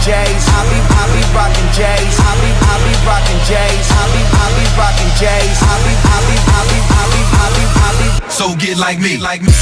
J's. I be, I be rocking J's. I be, I be rocking J's. I be, I be rocking J's. I be, I be, I be, I be, I be, I be. So get like me, like me.